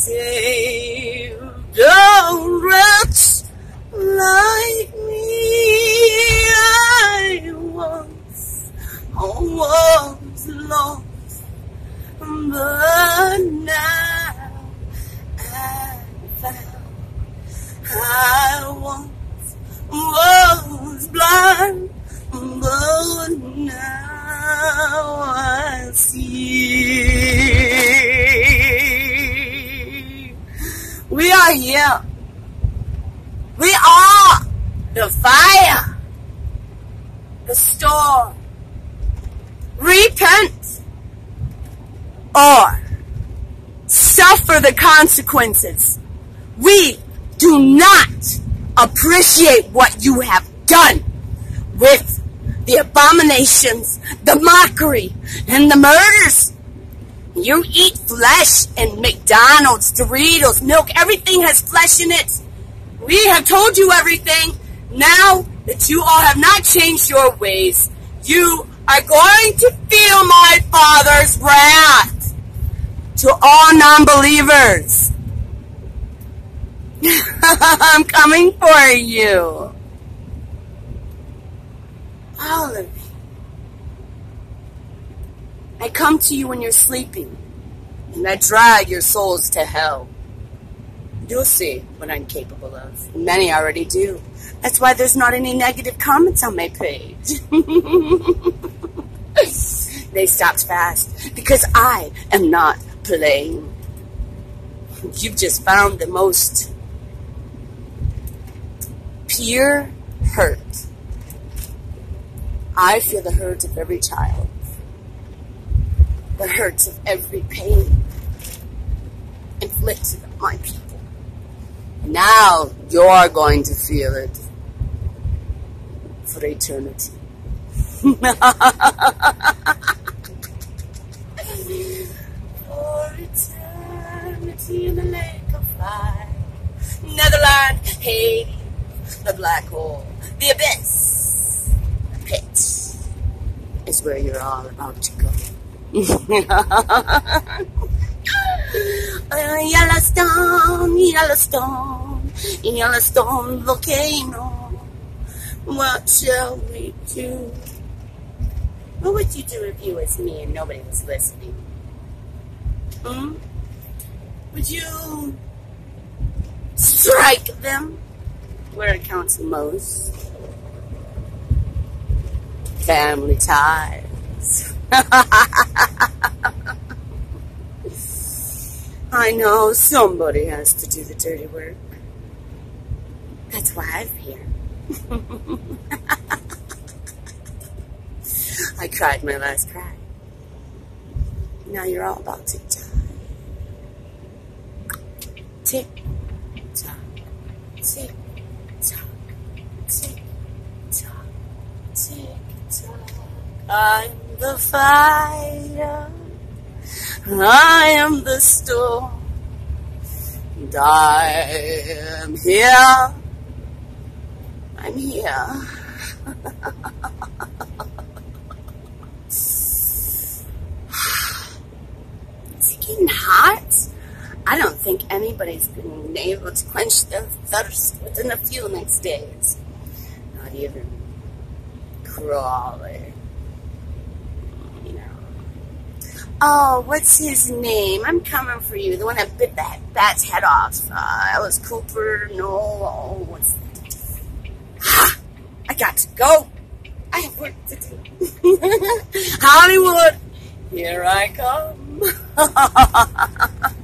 saved a wretch like me. I once, oh, once lost, but Are. We are the fire, the storm. Repent or suffer the consequences. We do not appreciate what you have done with the abominations, the mockery, and the murders. You eat flesh and McDonald's, Doritos, milk, everything has flesh in it. We have told you everything. Now that you all have not changed your ways, you are going to feel my Father's wrath to all non-believers. I'm coming for you. All of. I come to you when you're sleeping, and I drag your souls to hell. You'll see what I'm capable of. Many already do. That's why there's not any negative comments on my page. they stopped fast because I am not playing. You've just found the most pure hurt. I feel the hurt of every child, the hurts of every pain inflicted on my people. Now you're going to feel it for eternity. for eternity in the lake of fire. Netherland, Hades, the black hole, the abyss, the pit is where you're all about to go. Yellowstone, Yellowstone, Yellowstone volcano. What shall we do? What would you do if you was me and nobody was listening? Hmm? Would you strike them where it counts most? Family ties. I know somebody has to do the dirty work. That's why I'm here. I cried my last cry. Now you're all about to die. Tick tock, tick tock, tick tock, tick tock. I'm the fire. I am the storm. And I am here. I'm here. Is it getting hot? I don't think anybody's been able to quench their thirst within a few next days. Not even Crowley. You know. Oh, what's his name? I'm coming for you. The one that bit that bat's head off. Uh, Alice Cooper. No. Oh, what's Ah, I got to go. I have work to do. Hollywood, here I come.